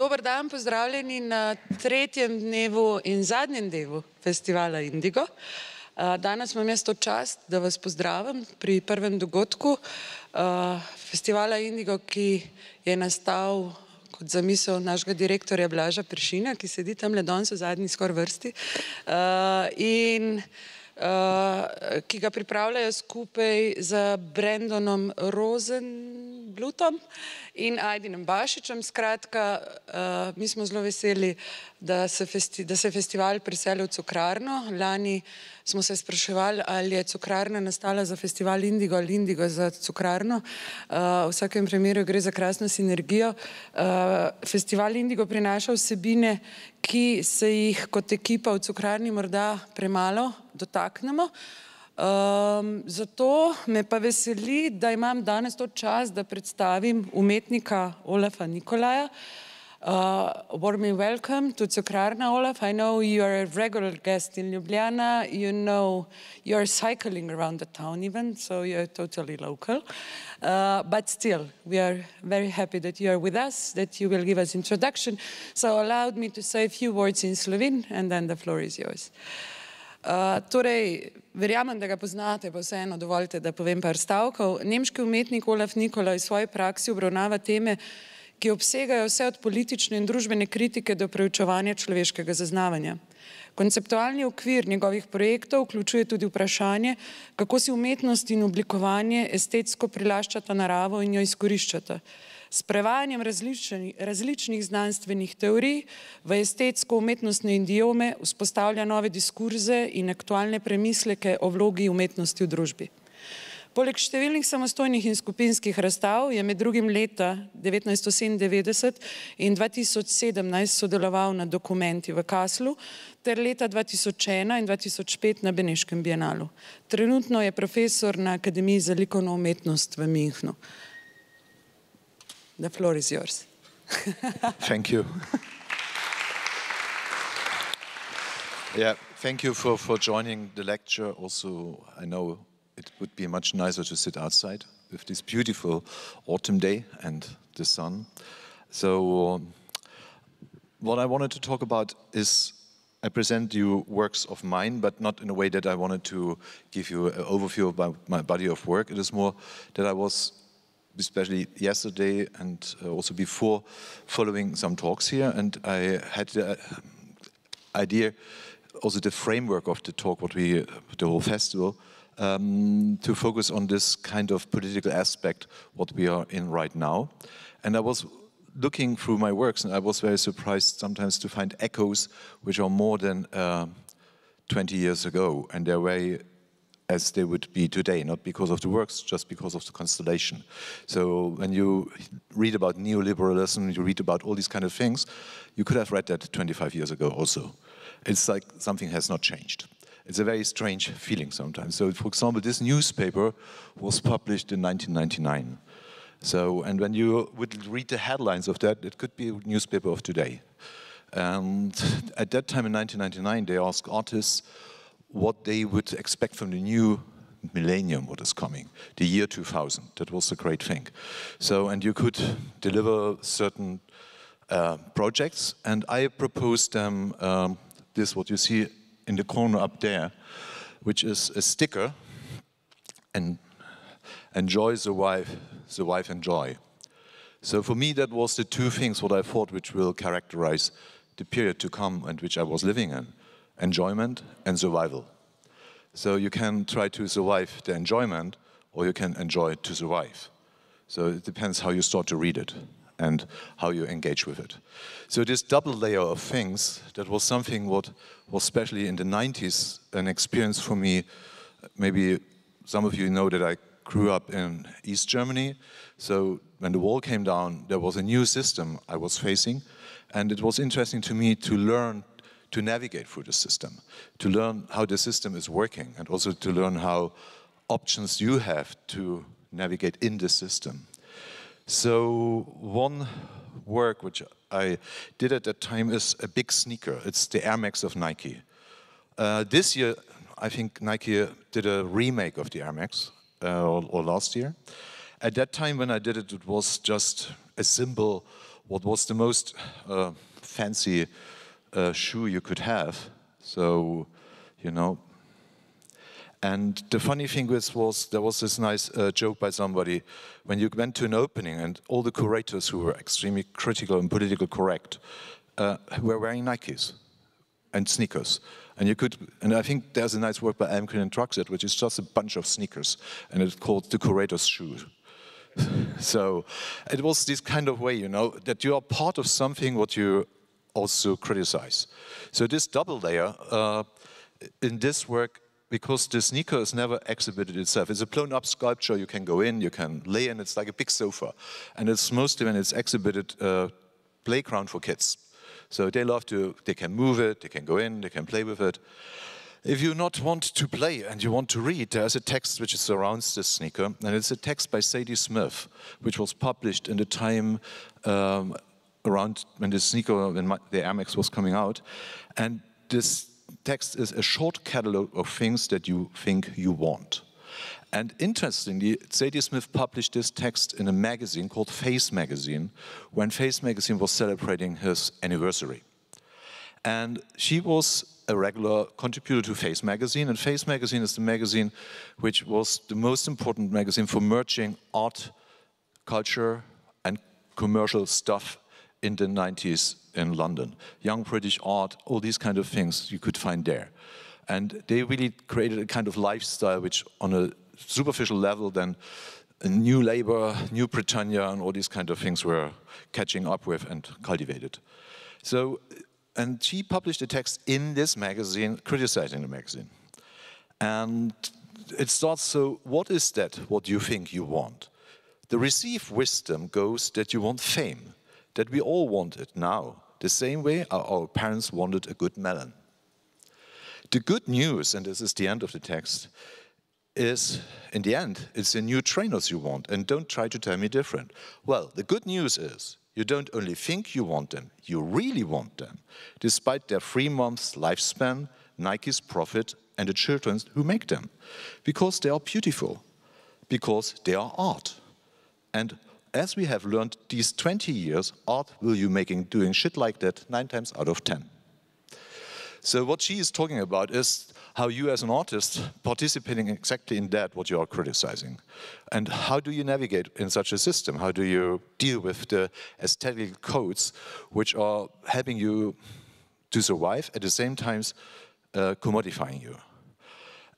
Dober dan, pozdravljeni na tretjem dnevu in zadnjem dnevu festivala Indigo. Danes imam jaz to čast, da vas pozdravim pri prvem dogodku festivala Indigo, ki je nastal kot zamisel našega direktorja Blaža Peršina, ki sedi tamle danes v zadnji skoraj vrsti. In ki ga pripravljajo skupaj z Brandonom Rosenblutom in Ajdinom Bašičem. Skratka, mi smo zelo veseli, da se da se je festival preselil v Cukrarno. Lani smo se spraševali, ali je Cukrarna nastala za festival Indigo ali Indigo za Cukrarno. V vsakem primeru gre za krasno sinergijo. Festival Indigo prinaša vsebine, ki se jih kot ekipa v Cukrarni morda premalo dotaknemo. Zato me pa veseli, da imam danes to čast, da predstavim umetnika Olafa Nikolaja. Warmly welcome to Cukrarna, Olaf. I know you are a regular guest in Ljubljana. You know, you are cycling around the town even, so you are totally local. But still, we are very happy that you are with us, that you will give us introduction. So allow me to say a few words in Slovene and then the floor is yours. Torej, verjamem, da ga poznate, pa vseeno dovolite, da povem par stavkov. Nemški umetnik Olaf Nikolaj v svoji praksi obravnava teme, ki obsegajo vse od politične in družbene kritike do preučevanja človeškega zaznavanja. Konceptualni okvir njegovih projektov vključuje tudi vprašanje, kako si umetnost in oblikovanje estetsko prilaščata naravo in jo izkoriščata. S prevajanjem različnih znanstvenih teorij v estetsko-umetnostne idiome vzpostavlja nove diskurze in aktualne premisleke o vlogi umetnosti v družbi. Poleg številnih samostojnih in skupinskih razstav je med drugim leta devetnajststo sedemindevetdeset in dva tisoč sedemnajst sodeloval na Dokumenti v Kasslu ter leta dva tisoč ena in dva tisoč pet na Beneškem bienalu. Trenutno je profesor na Akademiji za likovno umetnost v Münchnu. The floor is yours. Thank you. Yeah, thank you for for joining the lecture. Also, I know it would be much nicer to sit outside with this beautiful autumn day and the sun. So, um, what I wanted to talk about is I present you works of mine, but not in a way that I wanted to give you an overview of my, my body of work. It is more that I was, especially yesterday and uh, also before, following some talks here, and I had the uh, idea, also the framework of the talk, what we, the whole festival, um, to focus on this kind of political aspect, what we are in right now. And I was looking through my works, and I was very surprised sometimes to find echoes which are more than uh, 20 years ago, and they're very as they would be today, not because of the works, just because of the constellation. So when you read about neoliberalism, you read about all these kind of things, you could have read that 25 years ago also. It's like something has not changed it's a very strange feeling sometimes. So, for example, this newspaper was published in 1999. So, and when you would read the headlines of that, it could be a newspaper of today. And at that time in 1999, they asked artists what they would expect from the new millennium, what is coming, the year 2000. That was a great thing. So, and you could deliver certain uh, projects, and I proposed them um, this, what you see in the corner up there, which is a sticker, and enjoy the wife, the wife enjoy. So for me, that was the two things what I thought which will characterize the period to come and which I was living in, enjoyment and survival. So you can try to survive the enjoyment, or you can enjoy to survive. So it depends how you start to read it and how you engage with it. So this double layer of things, that was something what was especially in the 90s an experience for me. Maybe some of you know that I grew up in East Germany. So when the wall came down, there was a new system I was facing. And it was interesting to me to learn to navigate through the system, to learn how the system is working, and also to learn how options you have to navigate in the system. So one work which I did at that time is a big sneaker. It's the Air Max of Nike. Uh, this year, I think Nike did a remake of the Air Max, uh, or, or, last year. At that time when I did it, it was just a symbol, what was the most uh, fancy uh, shoe you could have. So, you know. And the funny thing was, was there was this nice uh, joke by somebody when you went to an opening and all the curators who were extremely critical and politically correct uh, were wearing Nikes and sneakers. And you could, and I think there's a nice work by Elmgreen and Dragset, which is just a bunch of sneakers, and it's called the curator's shoe. so it was this kind of way, you know, that you are part of something what you also criticize. So this double layer uh, in this work, because the sneaker is never exhibited itself. It's a blown up sculpture. You can go in, you can lay in. It's like a big sofa, and it's mostly when it's exhibited uh, playground for kids. So they love to. They can move it. They can go in. They can play with it. If you not want to play and you want to read, there's a text which surrounds this sneaker, and it's a text by Zadie Smith, which was published in the time um, around when the sneaker, when the Air Max was coming out. And this text is a short catalog of things that you think you want. And interestingly, Zadie Smith published this text in a magazine called Face Magazine when Face Magazine was celebrating his anniversary. And she was a regular contributor to Face Magazine, and Face Magazine is the magazine which was the most important magazine for merging art, culture, and commercial stuff in the 90s in London. Young British art, all these kind of things you could find there. And they really created a kind of lifestyle which on a superficial level then New Labour, New Britannia and all these kind of things were catching up with and cultivated. So, and she published a text in this magazine criticizing the magazine. And it starts, so what is that, what do you think you want? The received wisdom goes that you want fame that we all want it now, the same way our, parents wanted a good melon. The good news, and this is the end of the text, is in the end, it's the new trainers you want, and don't try to tell me different. Well, the good news is you don't only think you want them, you really want them, despite their three months lifespan, Nike's profit, and the children who make them. Because they are beautiful, because they are art. And as we have learned these 20 years, art will you making doing shit like that nine times out of 10. So what she is talking about is how you as an artist participating exactly in that what you are criticizing. And how do you navigate in such a system? How do you deal with the aesthetic codes which are helping you to survive at the same time uh, commodifying you?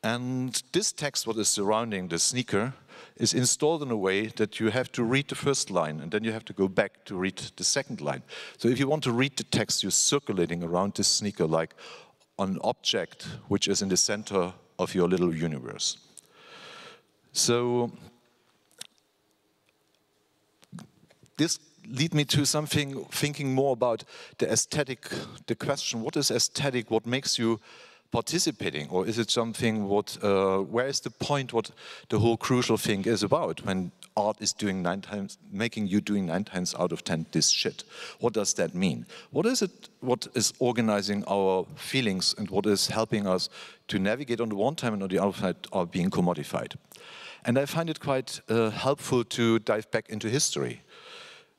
And this text, what is surrounding the sneaker, is installed in a way that you have to read the first line and then you have to go back to read the second line. So if you want to read the text, you're circulating around this sneaker like an object which is in the center of your little universe. So this lead me to something thinking more about the aesthetic, the question, what is aesthetic, what makes you participating, or is it something what? Uh, where is the point? What the whole crucial thing is about when art is doing nine times, making you doing nine times out of ten this shit? What does that mean? What is it? What is organizing our feelings and what is helping us to navigate on the one time and on the other side are being commodified? And I find it quite uh, helpful to dive back into history.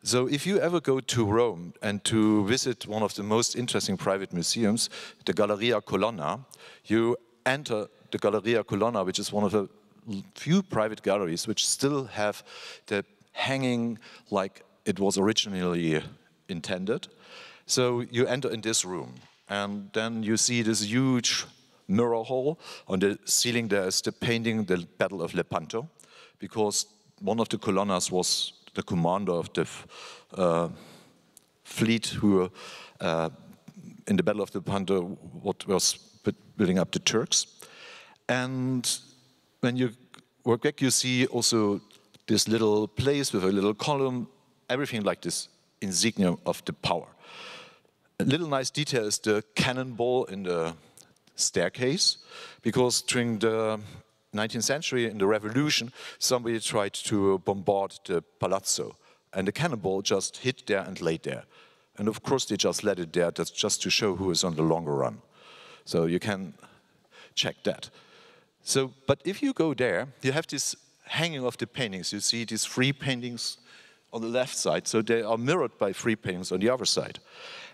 So if you ever go to Rome and to visit one of the most interesting private museums, the Galleria Colonna, you enter the Galleria Colonna, which is one of the few private galleries which still have the hanging like it was originally intended. So you enter in this room, and then you see this huge mirror hall. On the ceiling, there is the painting, the Battle of Lepanto, because one of the colonnas was the commander of the uh, fleet who were uh, in the Battle of Lepanto, what was building up the Turks. And when you work back, you see also this little place with a little column, everything like this insignia of the power. A little nice detail is the cannonball in the staircase, because during the 19th century, in the revolution, somebody tried to bombard the palazzo, and the cannonball just hit there and laid there. And of course, they just let it there that's just to show who is on the longer run. So you can check that. So, but if you go there, you have this hanging of the paintings. You see these three paintings on the left side, so they are mirrored by three paintings on the other side.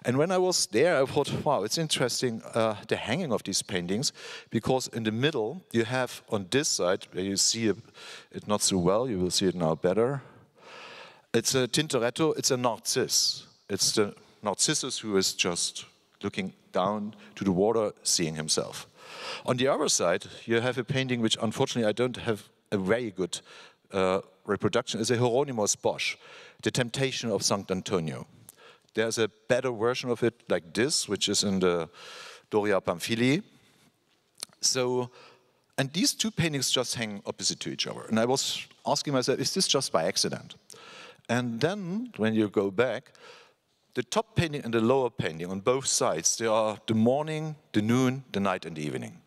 And when I was there, I thought, wow, it's interesting uh, the hanging of these paintings, because in the middle you have on this side, where you see it not so well, you will see it now better. It's a Tintoretto, it's a Narcissus. It's the Narcissus who is just looking down to the water, seeing himself. On the other side, you have a painting which unfortunately I don't have a very good uh, reproduction. It's a Hieronymus Bosch, The Temptation of St. Antonio. There's a better version of it like this, which is in the Doria Pamphili. So, and these two paintings just hang opposite to each other. And I was asking myself, is this just by accident? And then when you go back, the top painting and the lower painting on both sides, they are the morning, the noon, the night, and the evening.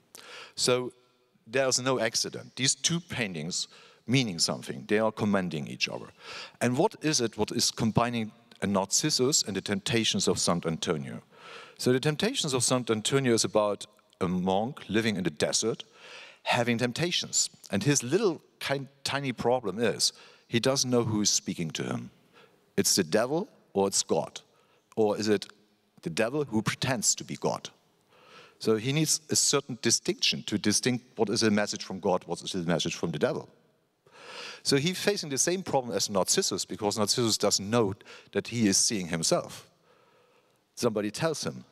So there's no accident. These two paintings meaning something. They are commanding each other. And what is it what is combining a Narcissus and the temptations of St. Antonio? So the temptations of St. Antonio is about a monk living in the desert having temptations. And his little kind, tiny problem is he doesn't know who is speaking to him. It's the devil or it's God. Or is it the devil who pretends to be God? So he needs a certain distinction to distinct what is a message from God, what is a message from the devil. So he's facing the same problem as Narcissus because Narcissus doesn't know that he is seeing himself. Somebody tells him.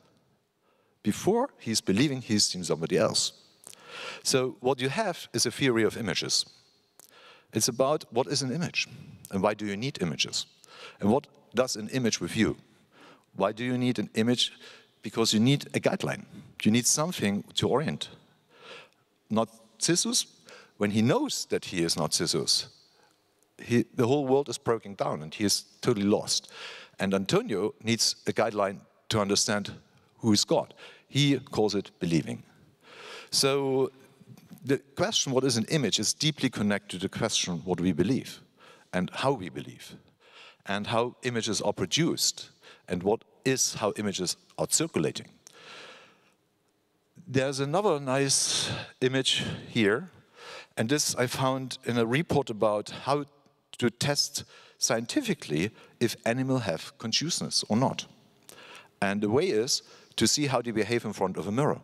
Before he's believing he's seeing somebody else. So what you have is a theory of images. It's about what is an image and why do you need images? And what does an image with you? Why do you need an image? Because you need a guideline. You need something to orient. Narcissus, when he knows that he is Narcissus, he, the whole world is breaking down and he is totally lost. And Antonio needs a guideline to understand who is God. He calls it believing. So the question, what is an image, is deeply connected to the question, what we believe and how we believe and how images are produced and what is how images are circulating. There's another nice image here, and this I found in a report about how to test scientifically if animals have consciousness or not. And the way is to see how they behave in front of a mirror.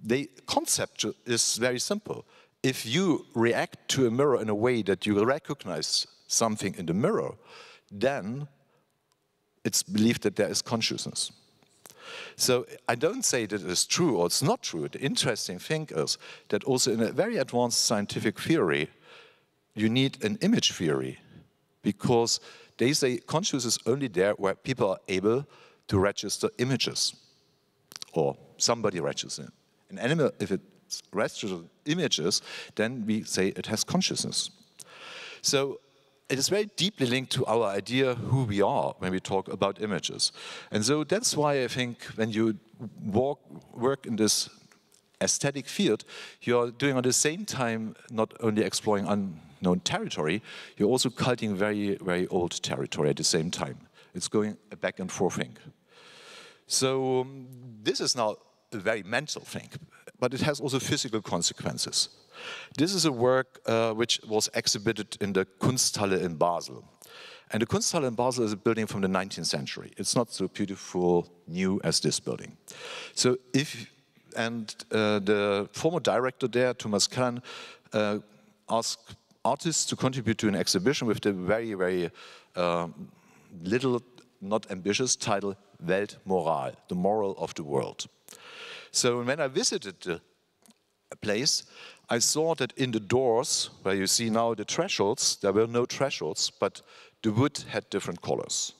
The concept is very simple. If you react to a mirror in a way that you will recognize something in the mirror, then it's believed that there is consciousness. So I don't say that it's true or it's not true. The interesting thing is that also in a very advanced scientific theory, you need an image theory because they say consciousness is only there where people are able to register images or somebody registers it. An animal, if it registers images, then we say it has consciousness. So it is very deeply linked to our idea who we are when we talk about images. And so that's why I think when you walk, work in this aesthetic field, you're doing at the same time not only exploring unknown territory, you're also cultivating very, very old territory at the same time. It's going a back and forth thing. So um, this is now a very mental thing, but it has also physical consequences. This is a work uh, which was exhibited in the Kunsthalle in Basel. And the Kunsthalle in Basel is a building from the 19th century. It's not so beautiful new as this building. So if and uh, the former director there, Thomas Kahn, uh, asked artists to contribute to an exhibition with the very, very uh, little, not ambitious title, Weltmoral, the moral of the world. So when I visited the place, I saw that in the doors, where you see now the thresholds, there were no thresholds, but the wood had different colors.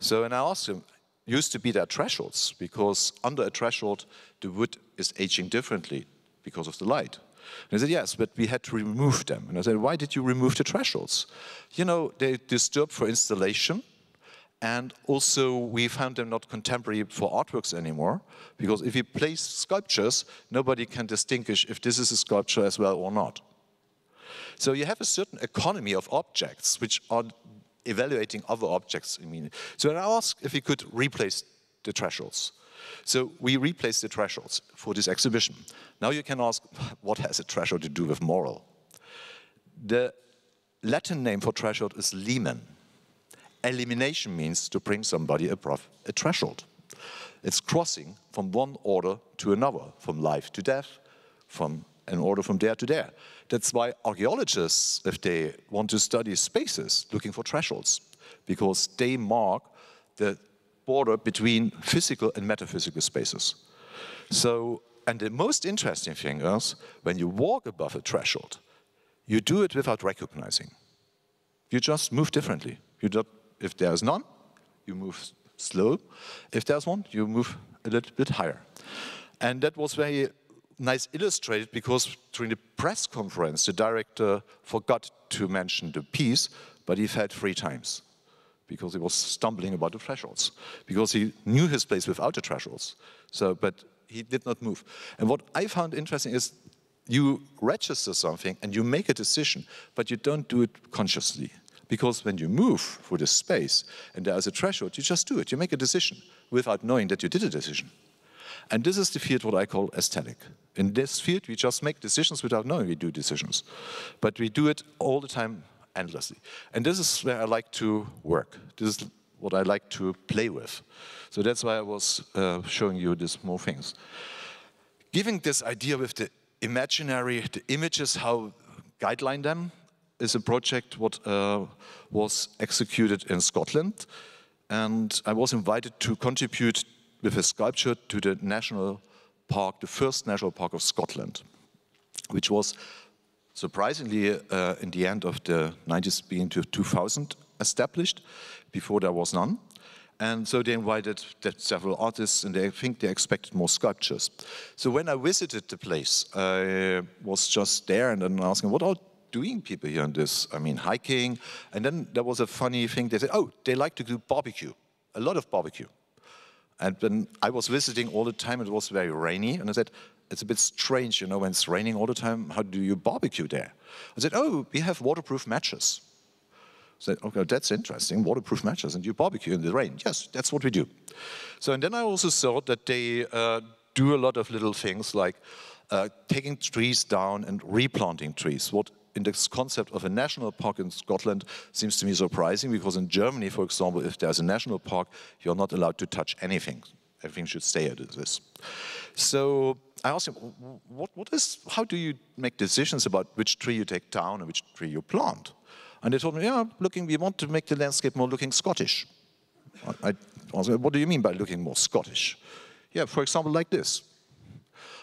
So when I asked him, used to be there thresholds, because under a threshold, the wood is aging differently because of the light. And I said, yes, but we had to remove them. And I said, why did you remove the thresholds? You know, they disturb for installation, and also we found them not contemporary for artworks anymore, because if you place sculptures, nobody can distinguish if this is a sculpture as well or not. So you have a certain economy of objects which are evaluating other objects. I mean, so I asked if we could replace the thresholds. So we replaced the thresholds for this exhibition. Now you can ask, what has a threshold to do with moral? The Latin name for threshold is limen. Elimination means to bring somebody above a threshold. It's crossing from one order to another, from life to death, from an order from there to there. That's why archaeologists, if they want to study spaces, looking for thresholds, because they mark the border between physical and metaphysical spaces. So, and the most interesting thing is when you walk above a threshold, you do it without recognizing. You just move differently. You do, if there's none, you move slow. If there's one, you move a little bit higher. And that was very nice illustrated because during the press conference, the director forgot to mention the piece, but he fell three times because he was stumbling about the thresholds, because he knew his place without the thresholds. So, but he did not move. And what I found interesting is you register something and you make a decision, but you don't do it consciously. Because when you move through the space and there is a threshold, you just do it. You make a decision without knowing that you did a decision. And this is the field what I call aesthetic. In this field, we just make decisions without knowing we do decisions. But we do it all the time endlessly. And this is where I like to work. This is what I like to play with. So that's why I was uh, showing you these more things. Giving this idea with the imaginary, the images, how guideline them, is a project what uh, was executed in Scotland. And I was invited to contribute with a sculpture to the national park, the first national park of Scotland, which was surprisingly uh, in the end of the 90s, being to 2000 established. Before there was none. And so they invited several artists, and they think they expected more sculptures. So when I visited the place, I was just there and then asking, what are doing people here in this? I mean, hiking. And then there was a funny thing. They said, oh, they like to do barbecue, a lot of barbecue. And then I was visiting all the time. It was very rainy. And I said, it's a bit strange, you know, when it's raining all the time, how do you barbecue there? I said, oh, we have waterproof matches. I said, okay, that's interesting, waterproof matches, and you barbecue in the rain. Yes, that's what we do. So, and then I also saw that they uh, do a lot of little things like uh, taking trees down and replanting trees. What in this concept of a national park in Scotland seems to me surprising because in Germany, for example, if there's a national park, you're not allowed to touch anything. Everything should stay as it is. So I asked him, what, what is, how do you make decisions about which tree you take down and which tree you plant? And they told me, yeah, looking, we want to make the landscape more looking Scottish. I, asked said, what do you mean by looking more Scottish? Yeah, for example, like this.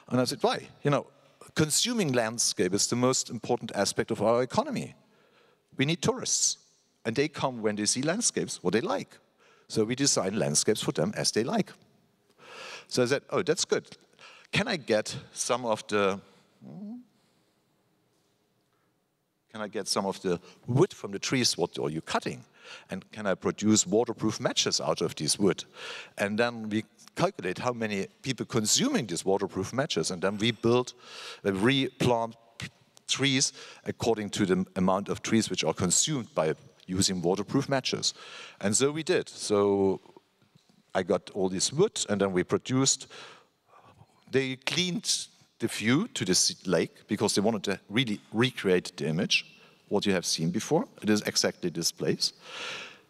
And I said, why? You know, consuming landscape is the most important aspect of our economy. We need tourists, and they come when they see landscapes, what they like. So we design landscapes for them as they like. So I said, oh, that's good. Can I get some of the can I get some of the wood from the trees what are you cutting? And can I produce waterproof matches out of this wood? And then we calculate how many people consuming these waterproof matches, and then we build, uh, replant trees according to the amount of trees which are consumed by using waterproof matches. And so we did. So I got all this wood, and then we produced. They cleaned the view to the lake because they wanted to really recreate the image, what you have seen before. It is exactly this place.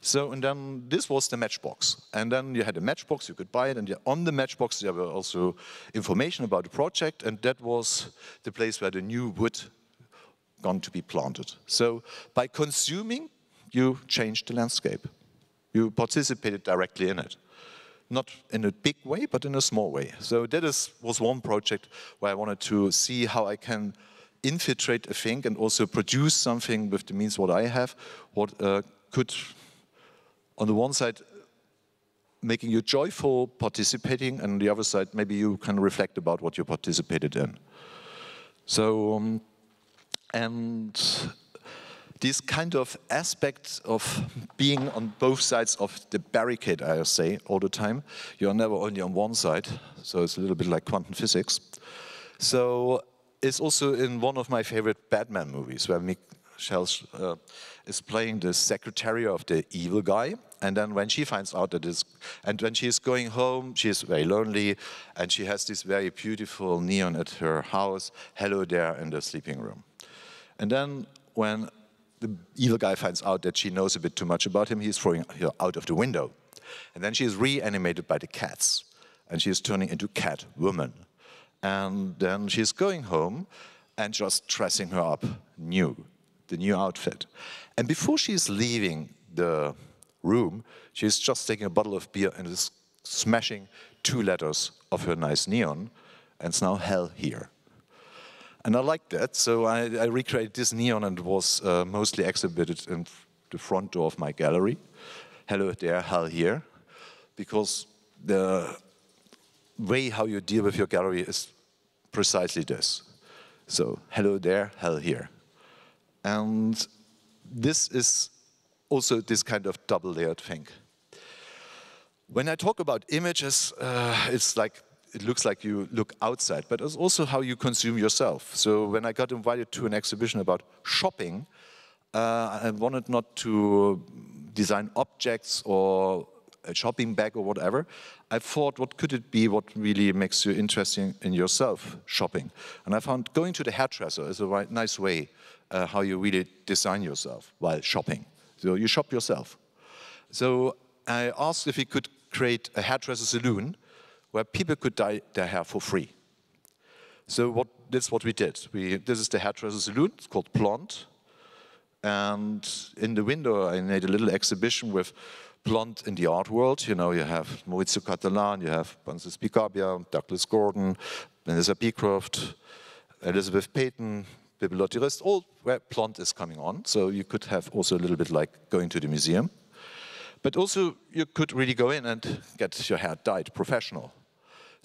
So, and then this was the matchbox. And then you had a matchbox, you could buy it, and on the matchbox there were also information about the project, and that was the place where the new wood going to be planted. So by consuming, you changed the landscape. You participated directly in it not in a big way, but in a small way. So that is, was one project where I wanted to see how I can infiltrate a thing and also produce something with the means what I have, what uh, could, on the one side, making you joyful participating, and on the other side, maybe you can reflect about what you participated in. So, um, and this kind of aspect of being on both sides of the barricade, I say, all the time. You're never only on one side, so it's a little bit like quantum physics. So it's also in one of my favorite Batman movies, where Michelle uh, is playing the secretary of the evil guy. And then when she finds out that it's, and when she is going home, she is very lonely, and she has this very beautiful neon at her house, hello there in the sleeping room. And then when the evil guy finds out that she knows a bit too much about him, he's throwing her out of the window. And then she is reanimated by the cats, and she is turning into cat woman. And then she's going home and just dressing her up new, the new outfit. And before she's leaving the room, she's just taking a bottle of beer and is smashing two letters of her nice neon, and it's now hell here. And I liked that, so I, I recreated this neon and it was uh, mostly exhibited in the front door of my gallery. Hello there, hell here. Because the way how you deal with your gallery is precisely this. So, hello there, hell here. And this is also this kind of double layered thing. When I talk about images, uh, it's like it looks like you look outside, but it's also how you consume yourself. So when I got invited to an exhibition about shopping, uh, I wanted not to design objects or a shopping bag or whatever. I thought, what could it be what really makes you interesting in yourself shopping? And I found going to the hairdresser is a nice way uh, how you really design yourself while shopping. So you shop yourself. So I asked if he could create a hairdresser saloon where people could dye their hair for free. So what, that's what we did. We, this is the hairdresser saloon, it's called Blonde. And in the window, I made a little exhibition with Blonde in the art world. You know, you have Maurizio Cattelan, you have Francis Picabia, Douglas Gordon, Vanessa Beecroft, Elizabeth Peyton, Pipilotti Rist, all where Blonde is coming on. So you could have also a little bit like going to the museum. But also you could really go in and get your hair dyed professional.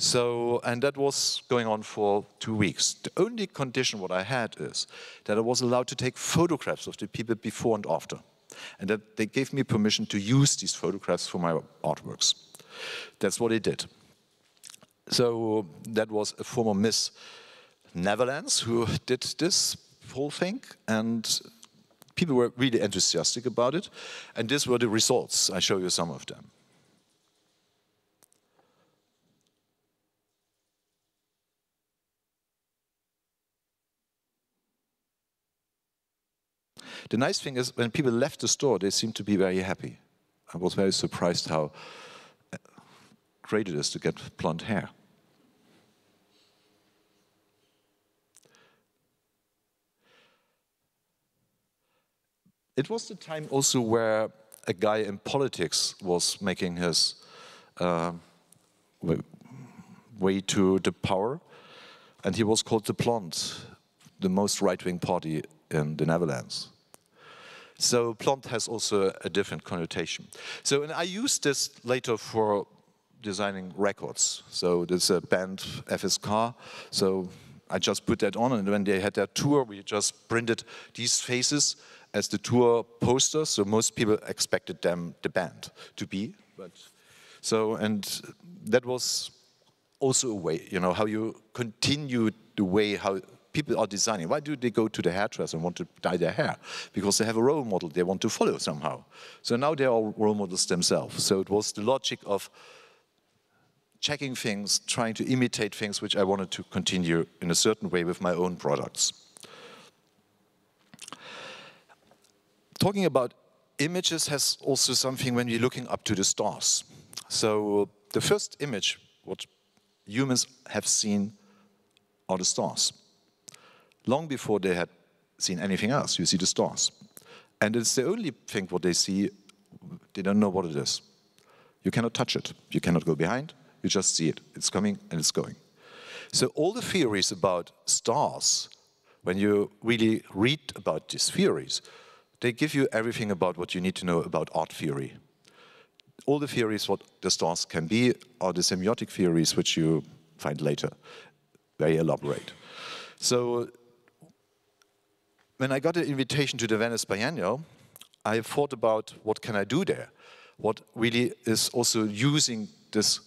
So, and that was going on for two weeks. The only condition what I had is that I was allowed to take photographs of the people before and after. And that they gave me permission to use these photographs for my artworks. That's what they did. So that was a former Miss Netherlands who did this whole thing. And people were really enthusiastic about it. And these were the results. I show you some of them. The nice thing is when people left the store, they seemed to be very happy. I was very surprised how great it is to get blonde hair. It was the time also where a guy in politics was making his uh, way to the power, and he was called the Blond, the most right-wing party in the Netherlands. So blonde has also a different connotation. So and I used this later for designing records. So there's a uh, band FSK. So I just put that on, and when they had their tour, we just printed these faces as the tour posters. So most people expected them, the band, to be. But so and that was also a way, you know, how you continue the way how people are designing. Why do they go to the hairdresser and want to dye their hair? Because they have a role model they want to follow somehow. So now they are role models themselves. So it was the logic of checking things, trying to imitate things, which I wanted to continue in a certain way with my own products. Talking about images has also something when you're looking up to the stars. So the first image, what humans have seen are the stars long before they had seen anything else. You see the stars. And it's the only thing what they see, they don't know what it is. You cannot touch it. You cannot go behind. You just see it. It's coming and it's going. So all the theories about stars, when you really read about these theories, they give you everything about what you need to know about art theory. All the theories what the stars can be are the semiotic theories which you find later, very elaborate. So when I got an invitation to the Venice Biennial, I thought about what can I do there? What really is also using this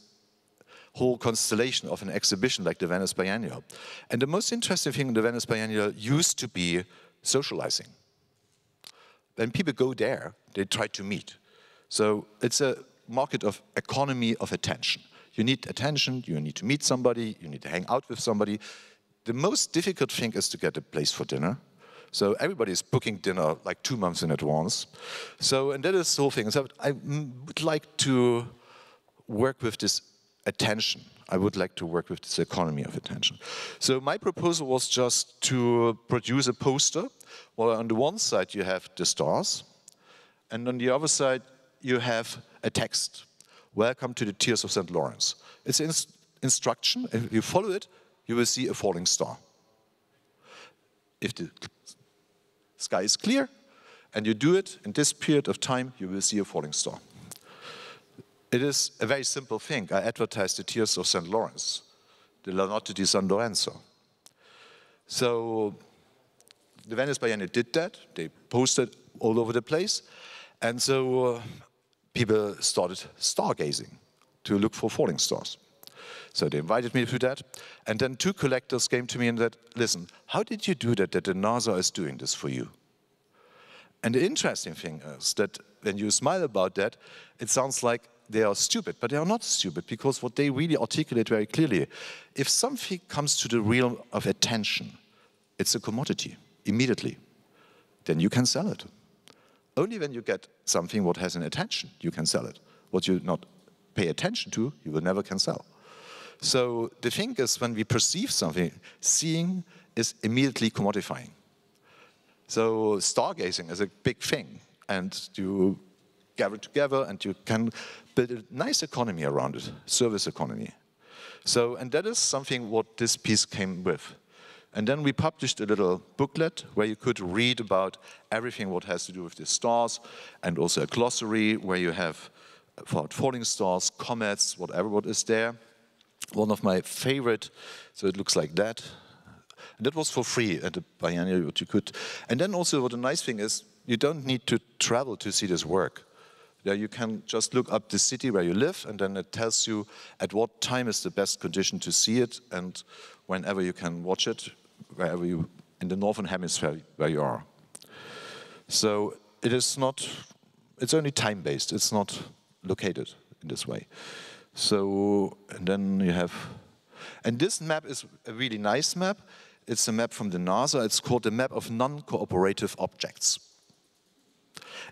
whole constellation of an exhibition like the Venice Biennial. And the most interesting thing in the Venice Biennial used to be socializing. When people go there, they try to meet. So it's a market of economy of attention. You need attention, you need to meet somebody, you need to hang out with somebody. The most difficult thing is to get a place for dinner So everybody's booking dinner like two months in advance. So, and that is the whole thing. So I would like to work with this attention. I would like to work with this economy of attention. So my proposal was just to produce a poster. Well, on the one side you have the stars, and on the other side you have a text. Welcome to the Tears of St. Lawrence. It's an instruction. If you follow it, you will see a falling star. If the sky is clear and you do it in this period of time, you will see a falling star. It is a very simple thing. I advertised the Tears of St. Lawrence, the La Notte di San Lorenzo. So the Venice Biennale did that. They posted all over the place. And so uh, people started stargazing to look for falling stars. So they invited me to that. And then two collectors came to me and said, listen, how did you do that, that the NASA is doing this for you? And the interesting thing is that when you smile about that, it sounds like they are stupid, but they are not stupid because what they really articulate very clearly, if something comes to the realm of attention, it's a commodity immediately, then you can sell it. Only when you get something what has an attention, you can sell it. What you not pay attention to, you will never can sell. So the thing is, when we perceive something, seeing is immediately commodifying. So stargazing is a big thing, and you gather together and you can build a nice economy around it, service economy. So, and that is something what this piece came with. And then we published a little booklet where you could read about everything what has to do with the stars, and also a glossary where you have for falling stars, comets, whatever what is there. One of my favorite, so it looks like that. And that was for free at the Biennial, what you could. And then also what a nice thing is, you don't need to travel to see this work. Yeah, you can just look up the city where you live, and then it tells you at what time is the best condition to see it, and whenever you can watch it, wherever you in the northern hemisphere where you are. So it is not. It's only time-based. It's not located in this way. So then you have, and this map is a really nice map. It's a map from the NASA. It's called the map of non-cooperative objects.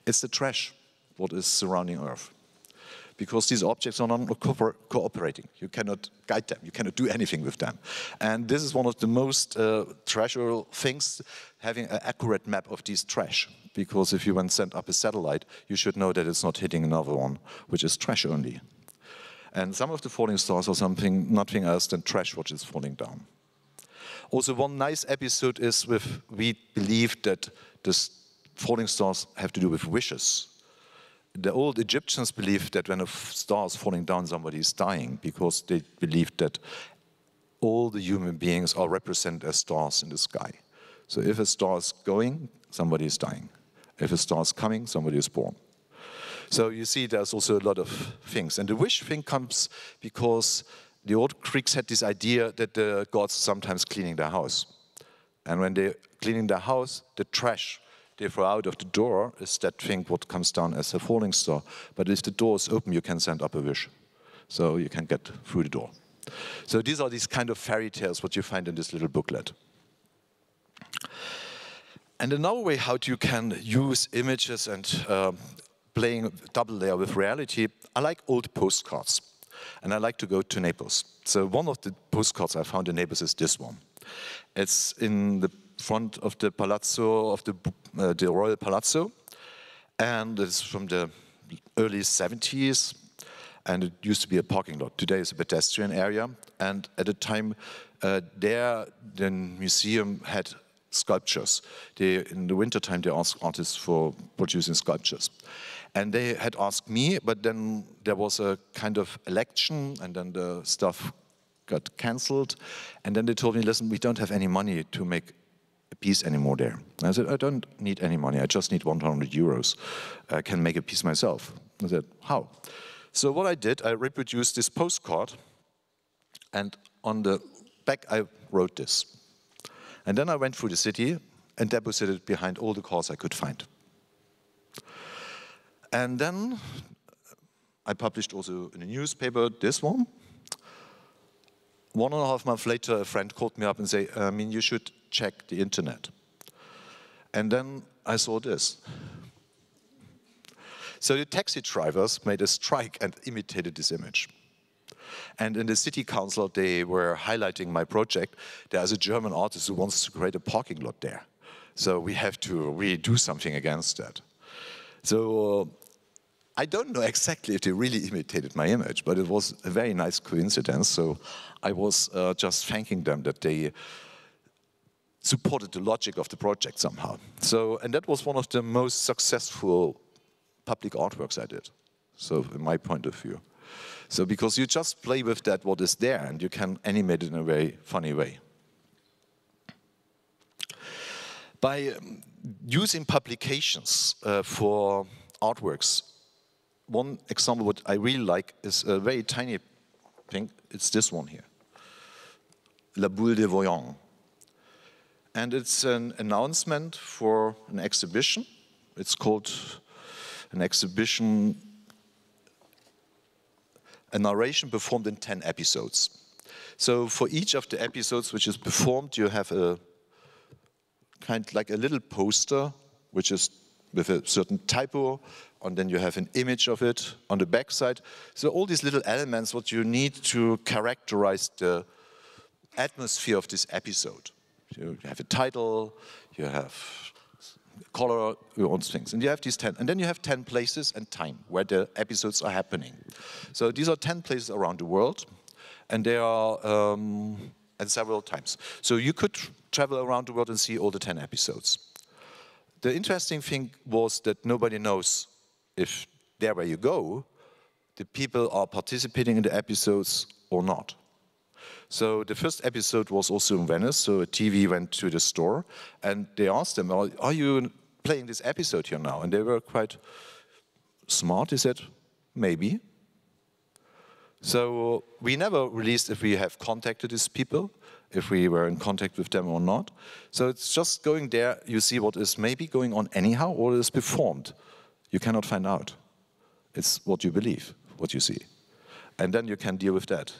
It's the trash what is surrounding Earth. Because these objects are not cooperating. You cannot guide them. You cannot do anything with them. And this is one of the most uh, treasurable things, having an accurate map of these trash. Because if you want to send up a satellite, you should know that it's not hitting another one, which is trash only. And some of the falling stars are something, nothing else than trash which is falling down. Also, one nice episode is with, we believe that the falling stars have to do with wishes the old Egyptians believed that when a star is falling down, somebody is dying because they believed that all the human beings are represented as stars in the sky. So if a star is going, somebody is dying. If a star is coming, somebody is born. So you see, there's also a lot of things. And the wish thing comes because the old Greeks had this idea that the gods sometimes cleaning their house. And when they're cleaning their house, the trash Therefore, out of the door is that thing what comes down as a falling star. But if the door is open, you can send up a wish. So you can get through the door. So these are these kind of fairy tales what you find in this little booklet. And another way how you can use images and uh, playing double layer with reality, I like old postcards. And I like to go to Naples. So one of the postcards I found in Naples is this one. It's in the front of the Palazzo, of the, uh, the Royal Palazzo. And it's from the early 70s. And it used to be a parking lot. Today it's a pedestrian area. And at the time, uh, there, the museum had sculptures. They, in the wintertime, they asked artists for producing sculptures. And they had asked me, but then there was a kind of election, and then the stuff got cancelled. And then they told me, listen, we don't have any money to make a piece anymore there. I said, I don't need any money, I just need 100 euros. I can make a piece myself. I said, how? So what I did, I reproduced this postcard, and on the back I wrote this. And then I went through the city and deposited behind all the cars I could find. And then I published also in a newspaper this one. One and a half months later, a friend called me up and said, I mean, you should check the internet. And then I saw this. So the taxi drivers made a strike and imitated this image. And in the city council, they were highlighting my project. There's a German artist who wants to create a parking lot there. So we have to really do something against that. So I don't know exactly if they really imitated my image, but it was a very nice coincidence. So I was uh, just thanking them that they supported the logic of the project somehow. So, and that was one of the most successful public artworks I did. So, in my point of view. So, because you just play with that what is there, and you can animate it in a very funny way. By um, using publications uh, for artworks, one example what I really like is a very tiny thing. It's this one here, La Boule de Voyant. And it's an announcement for an exhibition. It's called an exhibition, a narration performed in 10 episodes. So for each of the episodes which is performed, you have a kind like a little poster, which is with a certain typo, and then you have an image of it on the backside. So all these little elements, what you need to characterize the atmosphere of this episode. You have a title, you have color, your own things. And you have these 10. And then you have 10 places and time where the episodes are happening. So these are 10 places around the world, and they are um, and several times. So you could travel around the world and see all the 10 episodes. The interesting thing was that nobody knows if there where you go, the people are participating in the episodes or not. So the first episode was also in Venice. So a TV went to the store and they asked them, "Are you playing this episode here now?" And they were quite smart. They said, "Maybe." So we never released if we have contacted these people, if we were in contact with them or not. So it's just going there. You see what is maybe going on anyhow, or is performed. You cannot find out. It's what you believe, what you see, and then you can deal with that.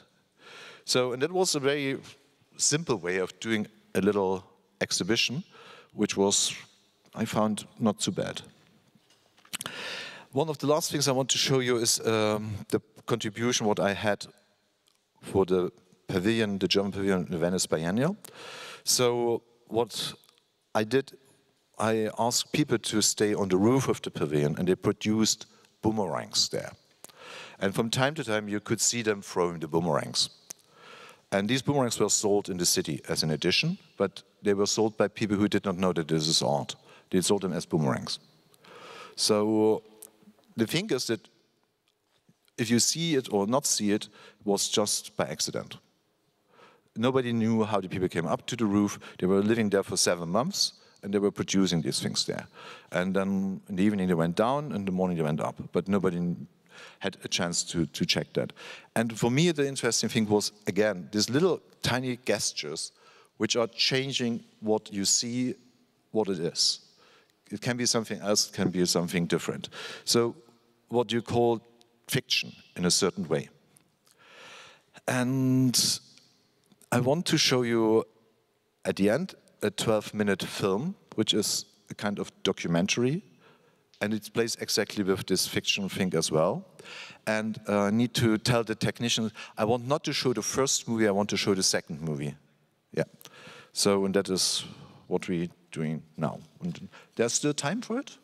So, and that was a very simple way of doing a little exhibition, which was, I found, not too bad. One of the last things I want to show you is um, the contribution what I had for the pavilion, the German pavilion in the Venice Biennial. So what I did, I asked people to stay on the roof of the pavilion and they produced boomerangs there. And from time to time you could see them throwing the boomerangs. And these boomerangs were sold in the city as an addition, but they were sold by people who did not know that this is art. They sold them as boomerangs. So the thing is that if you see it or not see it, was just by accident. Nobody knew how the people came up to the roof. They were living there for seven months, and they were producing these things there. And then in the evening they went down, and in the morning they went up. But nobody had a chance to, to check that. And for me, the interesting thing was, again, these little tiny gestures which are changing what you see, what it is. It can be something else, it can be something different. So what you call fiction in a certain way. And I want to show you at the end a 12 minute film, which is a kind of documentary and it plays exactly with this fiction thing as well. And uh, I need to tell the technicians, I want not to show the first movie, I want to show the second movie. Yeah. So, and that is what we're doing now. And there's still time for it?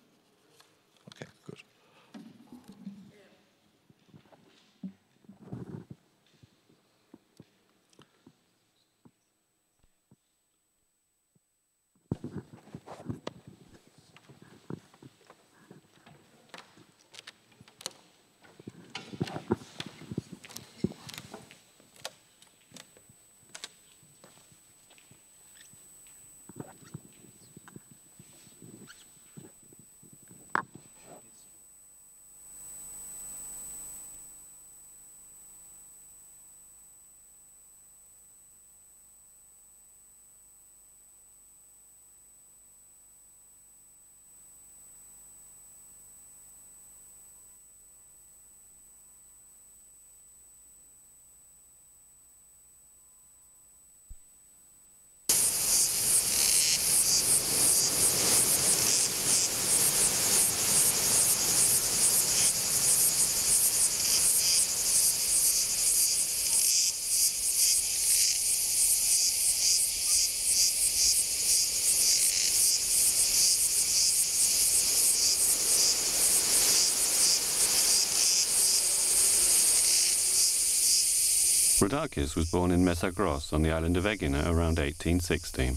Rodakis was born in Mesagros on the island of Egina around 1816.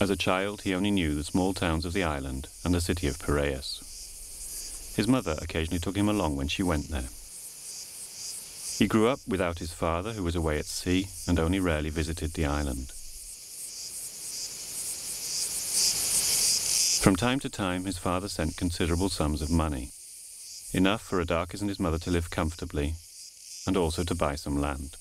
As a child, he only knew the small towns of the island and the city of Piraeus. His mother occasionally took him along when she went there. He grew up without his father, who was away at sea and only rarely visited the island. From time to time, his father sent considerable sums of money, enough for Rodakis and his mother to live comfortably, and also to buy some land.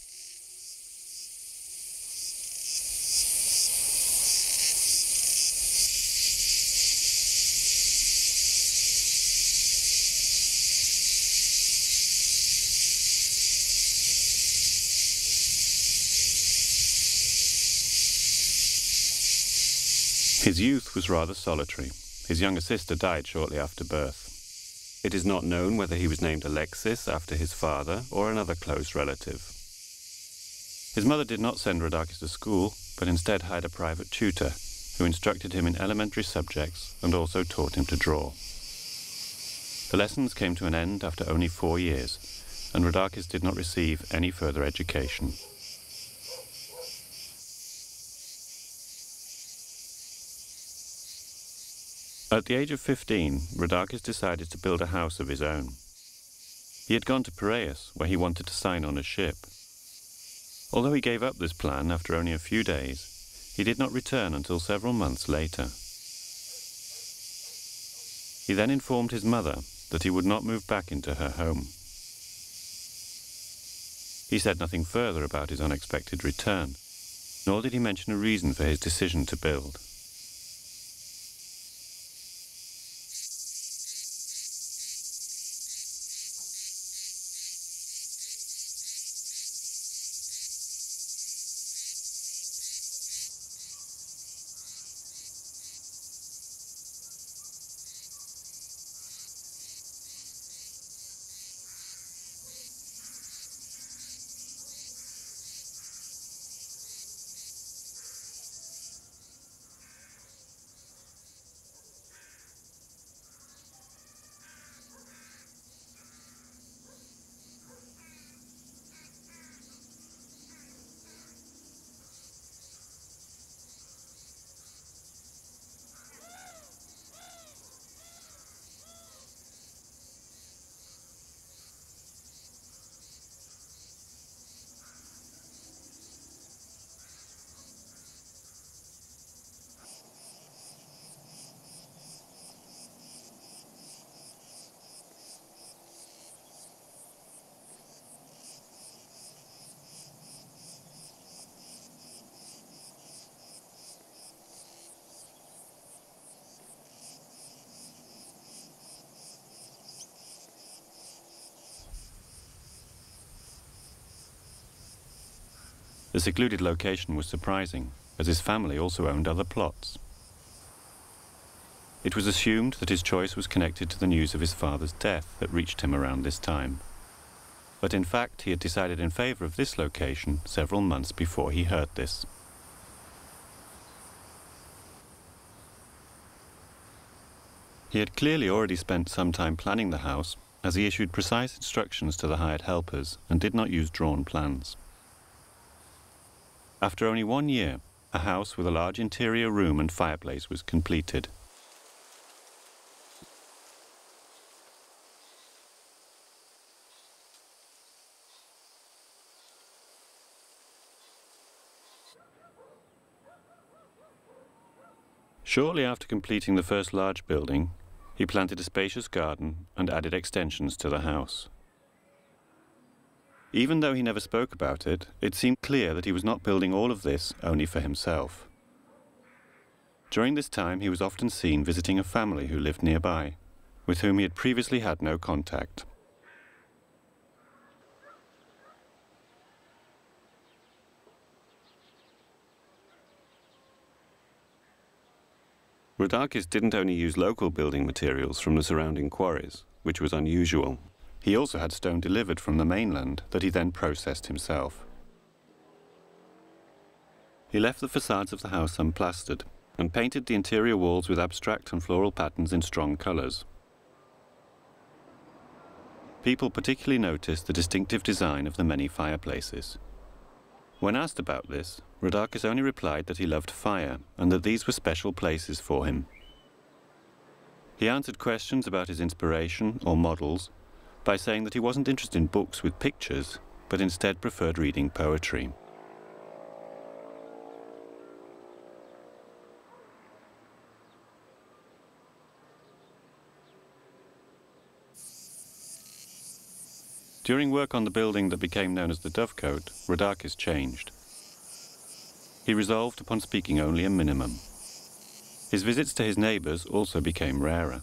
His youth was rather solitary. His younger sister died shortly after birth. It is not known whether he was named Alexis after his father or another close relative. His mother did not send Rodakis to school, but instead hired a private tutor who instructed him in elementary subjects and also taught him to draw. The lessons came to an end after only four years, and Rodakis did not receive any further education. At the age of 15, Rodakis decided to build a house of his own. He had gone to Piraeus, where he wanted to sign on a ship. Although he gave up this plan after only a few days, he did not return until several months later. He then informed his mother that he would not move back into her home. He said nothing further about his unexpected return, nor did he mention a reason for his decision to build. The secluded location was surprising, as his family also owned other plots. It was assumed that his choice was connected to the news of his father's death that reached him around this time. But in fact, he had decided in favor of this location several months before he heard this. He had clearly already spent some time planning the house, as he issued precise instructions to the hired helpers and did not use drawn plans. After only one year, a house with a large interior room and fireplace was completed. Shortly after completing the first large building, he planted a spacious garden and added extensions to the house. Even though he never spoke about it, it seemed clear that he was not building all of this only for himself. During this time, he was often seen visiting a family who lived nearby, with whom he had previously had no contact. Rodakis didn't only use local building materials from the surrounding quarries, which was unusual he also had stone delivered from the mainland that he then processed himself. He left the facades of the house unplastered and painted the interior walls with abstract and floral patterns in strong colours. People particularly noticed the distinctive design of the many fireplaces. When asked about this, Rodakis only replied that he loved fire and that these were special places for him. He answered questions about his inspiration or models by saying that he wasn't interested in books with pictures, but instead preferred reading poetry. During work on the building that became known as the Dovecote, Rodakis changed. He resolved upon speaking only a minimum. His visits to his neighbours also became rarer.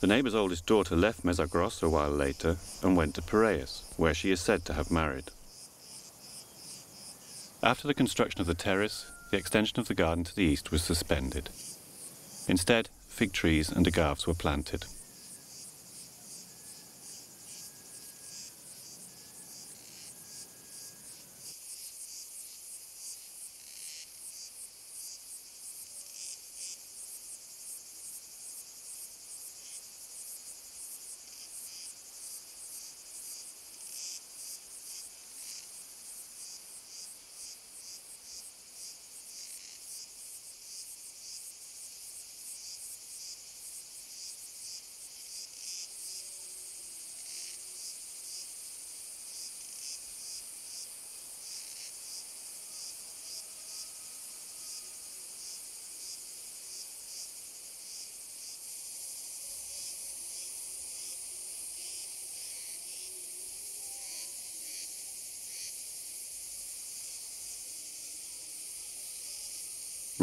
The neighbour's oldest daughter left Mesagros a while later and went to Piraeus, where she is said to have married. After the construction of the terrace, the extension of the garden to the east was suspended. Instead, fig trees and agaves were planted.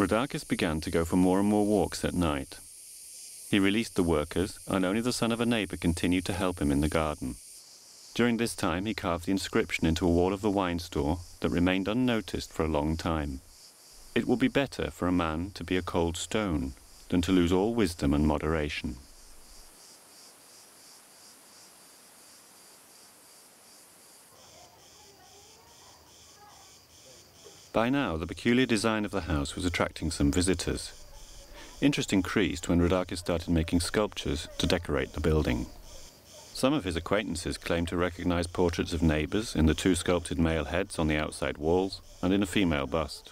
Rodakis began to go for more and more walks at night. He released the workers, and only the son of a neighbour continued to help him in the garden. During this time, he carved the inscription into a wall of the wine store that remained unnoticed for a long time. It will be better for a man to be a cold stone than to lose all wisdom and moderation. By now, the peculiar design of the house was attracting some visitors. Interest increased when Rodakis started making sculptures to decorate the building. Some of his acquaintances claimed to recognize portraits of neighbors in the two sculpted male heads on the outside walls and in a female bust.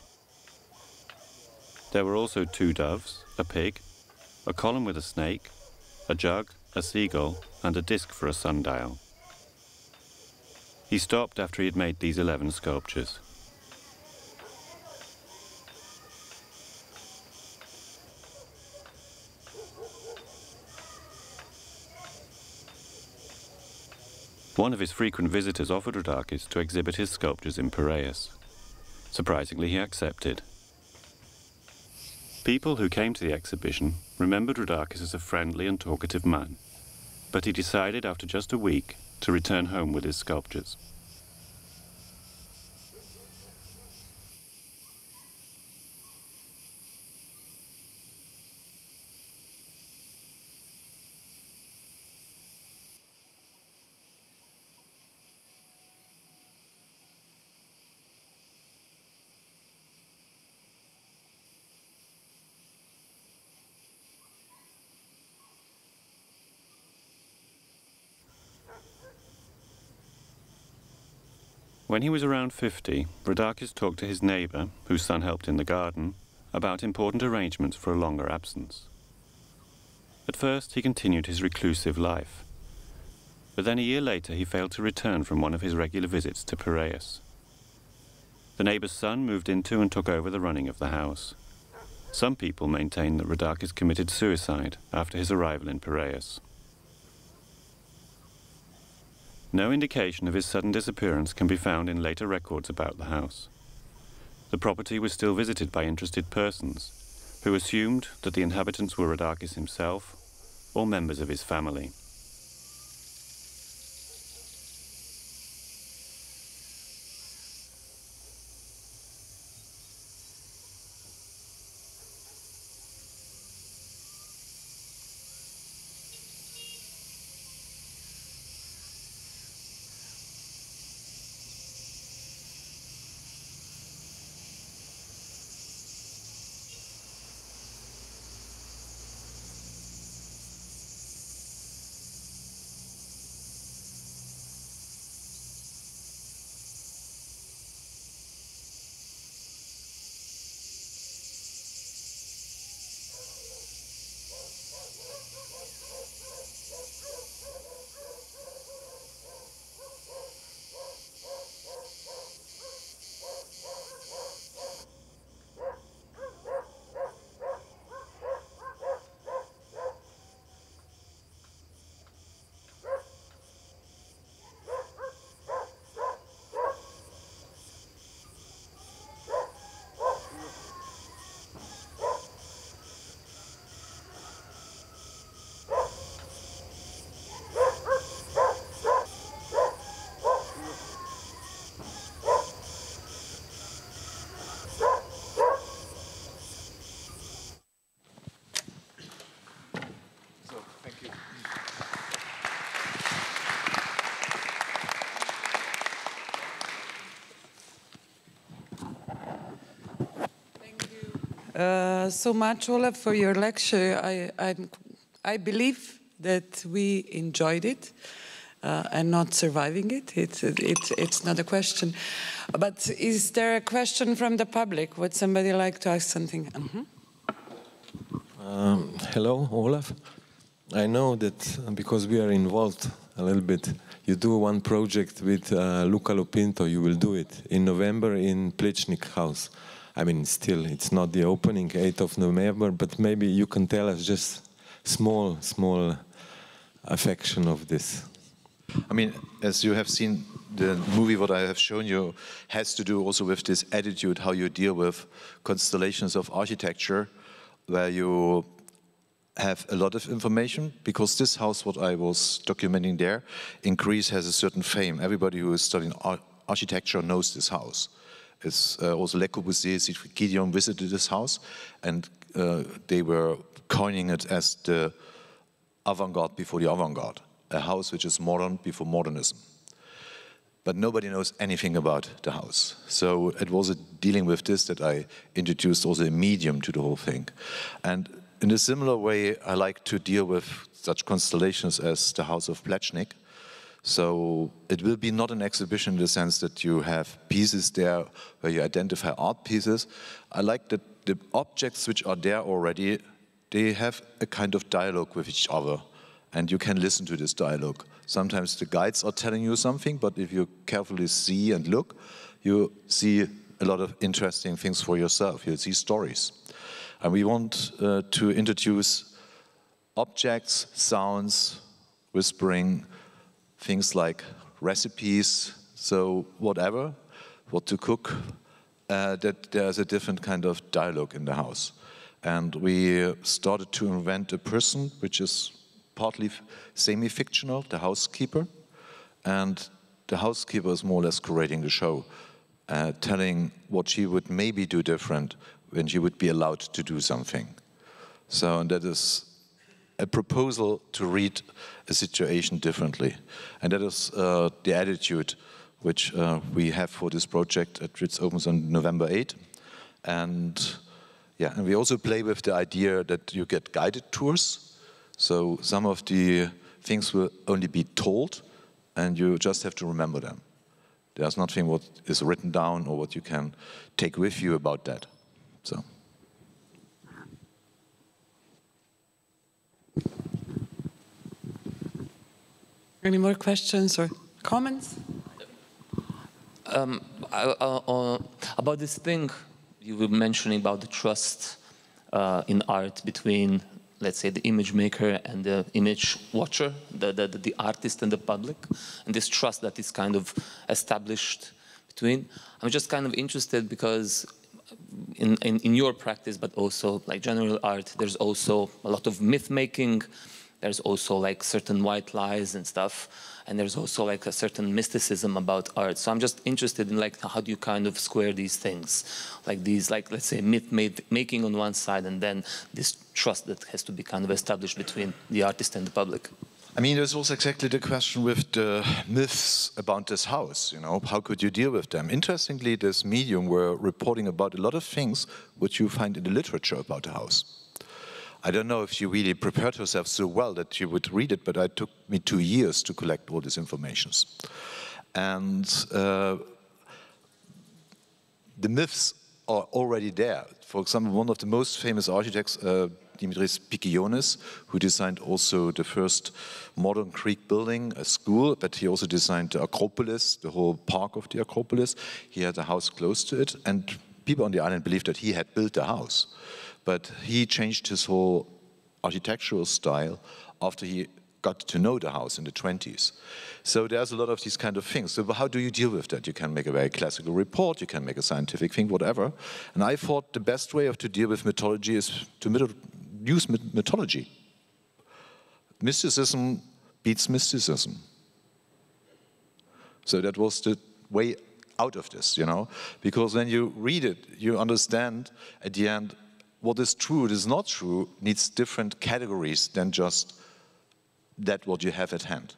There were also two doves, a pig, a column with a snake, a jug, a seagull, and a disc for a sundial. He stopped after he had made these 11 sculptures. One of his frequent visitors offered Rodakis to exhibit his sculptures in Piraeus. Surprisingly, he accepted. People who came to the exhibition remembered Rodakis as a friendly and talkative man, but he decided after just a week to return home with his sculptures. When he was around 50, Rodakis talked to his neighbour, whose son helped in the garden, about important arrangements for a longer absence. At first, he continued his reclusive life. But then a year later, he failed to return from one of his regular visits to Piraeus. The neighbour's son moved into and took over the running of the house. Some people maintain that Rodakis committed suicide after his arrival in Piraeus. No indication of his sudden disappearance can be found in later records about the house. The property was still visited by interested persons, who assumed that the inhabitants were Rodakis himself or members of his family. Uh, so much, Olaf, for your lecture. I, I, I believe that we enjoyed it. Uh, and not surviving it. It's, it's, it's not a question. But is there a question from the public? Would somebody like to ask something? Mm -hmm. um, hello, Olaf. I know that because we are involved a little bit, you do one project with uh, Luca Lo Pinto, you will do it in November in Plečnik House. I mean, still, it's not the opening, 8th of November, but maybe you can tell us just small, small affection of this. I mean, as you have seen, the movie what I have shown you has to do also with this attitude, how you deal with constellations of architecture, where you have a lot of information, because this house, what I was documenting there, in Greece has a certain fame. Everybody who is studying ar architecture knows this house. It's uh, also Le Corbusier, Siegfried Giedion visited this house, and uh, they were coining it as the avant-garde before the avant-garde a house which is modern before modernism. But nobody knows anything about the house. So it was dealing with this that I introduced also a medium to the whole thing. And in a similar way, I like to deal with such constellations as the House of Plečnik. So it will be not an exhibition in the sense that you have pieces there where you identify art pieces. I like that the objects which are there already, they have a kind of dialogue with each other and you can listen to this dialogue. Sometimes the guides are telling you something, but if you carefully see and look, you see a lot of interesting things for yourself. You see stories. And we want uh, to introduce objects, sounds, whispering, things like recipes, so whatever, what to cook, uh, that there's a different kind of dialogue in the house. And we started to invent a person, which is partly semi-fictional, the housekeeper, and the housekeeper is more or less curating the show, uh, telling what she would maybe do different when she would be allowed to do something. So and that is a proposal to read a situation differently. And that is uh, the attitude which uh, we have for this project. It opens on November 8. And yeah, and we also play with the idea that you get guided tours so some of the things will only be told, and you just have to remember them. There's nothing what is written down or what you can take with you about that. So. Any more questions or comments? Um, uh, uh, about this thing you were mentioning about the trust uh, in art between let's say, the image maker and the image watcher, the, the, the artist and the public, and this trust that is kind of established between. I'm just kind of interested because in, in, in your practice, but also like general art, there's also a lot of myth making, there's also like certain white lies and stuff and there's also like a certain mysticism about art so i'm just interested in like how do you kind of square these things like these like let's say myth making on one side and then this trust that has to be kind of established between the artist and the public I mean, there's also exactly the question with the myths about this house, you know, how could you deal with them? Interestingly, this medium were reporting about a lot of things which you find in the literature about the house. I don't know if you really prepared yourself so well that you would read it, but it took me two years to collect all these informations. And uh, the myths are already there. For example, one of the most famous architects, uh, Dimitris Pikionis, who designed also the first modern Greek building, a school, but he also designed the Acropolis, the whole park of the Acropolis. He had a house close to it, and people on the island believed that he had built the house. But he changed his whole architectural style after he got to know the house in the 20s. So there's a lot of these kind of things. So how do you deal with that? You can make a very classical report, you can make a scientific thing, whatever. And I thought the best way of to deal with mythology is to use mythology. Mysticism beats mysticism. So that was the way out of this, you know, because when you read it, you understand at the end what is true, what is not true, needs different categories than just that what you have at hand.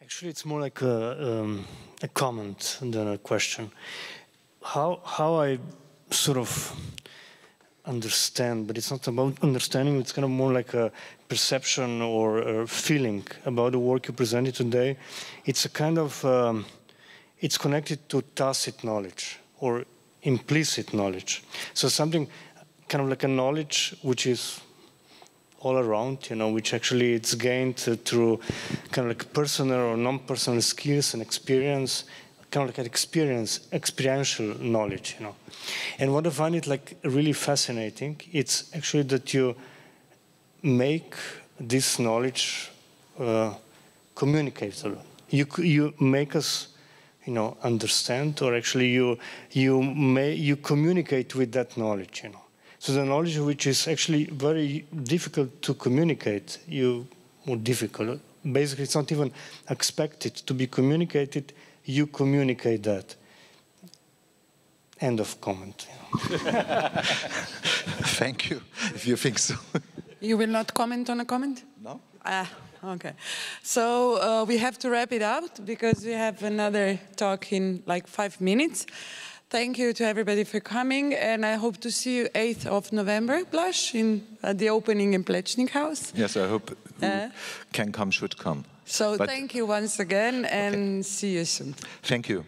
Actually, it's more like a, um, a comment than a question. How, how I sort of understand, but it's not about understanding, it's kind of more like a perception or a feeling about the work you presented today. It's a kind of, um, it's connected to tacit knowledge or implicit knowledge. So something kind of like a knowledge which is all around, you know, which actually it's gained through kind of like personal or non-personal skills and experience, kind of like an experience, experiential knowledge, you know. And what I find it like really fascinating, it's actually that you make this knowledge uh. You you make us, you know, understand, or actually you you may you communicate with that knowledge, you know. So the knowledge which is actually very difficult to communicate, you more difficult. Basically, it's not even expected to be communicated. You communicate that. End of comment. Thank you, if you think so. You will not comment on a comment? No? Ah, okay. So uh, we have to wrap it out because we have another talk in like five minutes. Thank you to everybody for coming, and I hope to see you 8th of November, Blush, in at the opening in Plečnik House. Yes, I hope Uh, can come should come. So But- thank you once again, and see you soon. Thank you.